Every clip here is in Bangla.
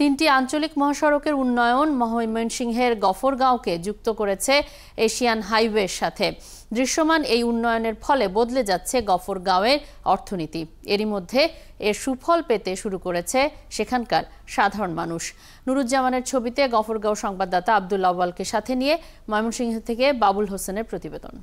তিনটি আঞ্চলিক মহাসড়কের উন্নয়ন ময়মনসিংহের গফরগাঁওকে যুক্ত করেছে এশিয়ান হাইওয়ের সাথে। দৃশ্যমান এই উন্নয়নের ফলে বদলে যাচ্ছে গফরগাঁওয়ের অর্থনীতি। এরই মধ্যে এর সুফল পেতে শুরু করেছে সেখানকার সাধারণ মানুষ। নুরুজ্জামানের ছবিতে গফরগাঁও সংবাদদাতা আব্দুল আওয়ালকে সাথে নিয়ে ময়মনসিংহ থেকে বাবুল হোসেনের প্রতিবেদন।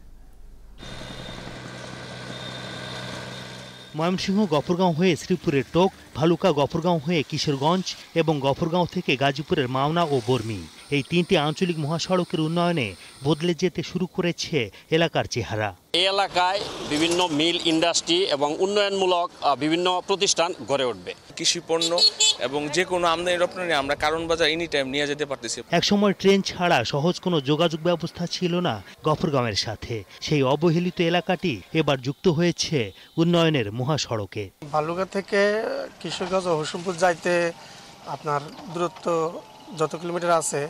ময়মনসিংহ গফরগাঁও হয়ে শ্রীপুরের টোক, ভালুকা গফরগাঁও হয়ে কিশোরগঞ্জ এবং গফরগাঁও থেকে গাজীপুরের মাওনা ও বর্মি। এই তিনটি আঞ্চলিক মহাসড়কের উন্নয়নে বদলে যেতে শুরু করেছে এলাকার চেহারা। এই এলাকায় বিভিন্ন মিল ইন্ডাস্ট্রি এবং উন্নয়নমূলক বিভিন্ন প্রতিষ্ঠান গড়ে উঠবে। কৃষি পণ্য এবং যে কোনো আমদানি রপ্তানি আমরা কারণ বাজার এনি টাইম নিয়ে যেতে পারতেছি। একসময় ট্রেন ছাড়া সহজ কোনো যোগাযোগ ব্যবস্থা ছিল না গফরগামের সাথে। সেই অবহেলিত এলাকাটি এবার যুক্ত হয়েছে উন্নয়নের মহাসড়কে। ভালুকা থেকে কিশোরগঞ্জ ও হোসেনপুর যাইতে আপনার দূরত্ব যত কিলোমিটার আছে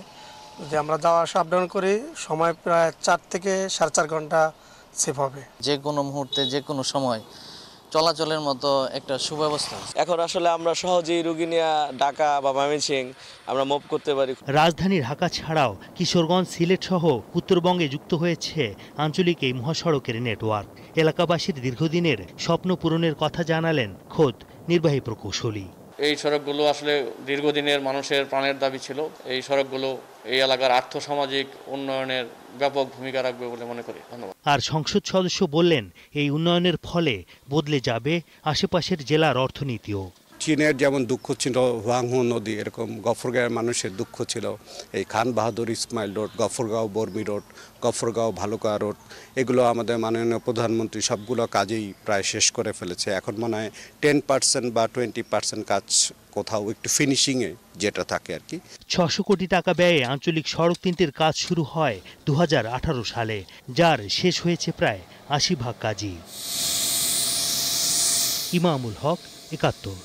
যদি আমরা যাওয়া আসা আপ ডাউন করি সময় প্রায় চার থেকে সাড়ে চার ঘণ্টা সেভ হবে। যে কোনো মুহূর্তে যে কোনো সময় চলাচলের মতো একটা সুব্যবস্থা এখন আসলে আমরা সহজেই রুগী নিয়ে ঢাকা বা ময়মনসিং আমরা মুভ করতে পারি। রাজধানী ঢাকা ছাড়াও কিশোরগঞ্জ সিলেট সহ উত্তরবঙ্গে যুক্ত হয়েছে আঞ্চলিক এই মহাসড়কের নেটওয়ার্ক এলাকাবাসীর দীর্ঘদিনের স্বপ্ন পূরণের কথা জানালেন খোদ নির্বাহী প্রকৌশলী। এই সড়কগুলো আসলে দীর্ঘদিনের মানুষের প্রাণের দাবি ছিল। এই সড়কগুলো এই এলাকার আর্থসামাজিক উন্নয়নের ব্যাপক ভূমিকা রাখবে বলে মনে করি। ধন্যবাদ। আর সংসদ সদস্য বললেন, এই উন্নয়নের ফলে বদলে যাবে আশেপাশের জেলার অর্থনীতিও। চীনের যেমন দুঃখ ছিল, হুয়াংহু নদী, এরকম গফরগাঁয়ের মানুষের দুঃখ ছিল, এই Khan Bahadur Ismail road, Gafargaon Barmi road, Gafargaon Bhaluka road, এগুলো আমাদের মাননীয় প্রধানমন্ত্রী সবগুলো কাজেই প্রায় শেষ করে ফেলেছে। এখন মনে হয় টেন পার্সেন্ট বা টোয়েন্টি পার্সেন্ট কাজ কোথাও একটু ফিনিশিংয়ে যেটা থাকে আর কি। ছশো কোটি টাকা ব্যয়ে আঞ্চলিক সড়ক তিনটির কাজ শুরু হয় দু হাজার আঠারো সালে, যার শেষ হয়েছে প্রায় আশি ভাগ কাজই। ইমামুল হক, একাত্তর।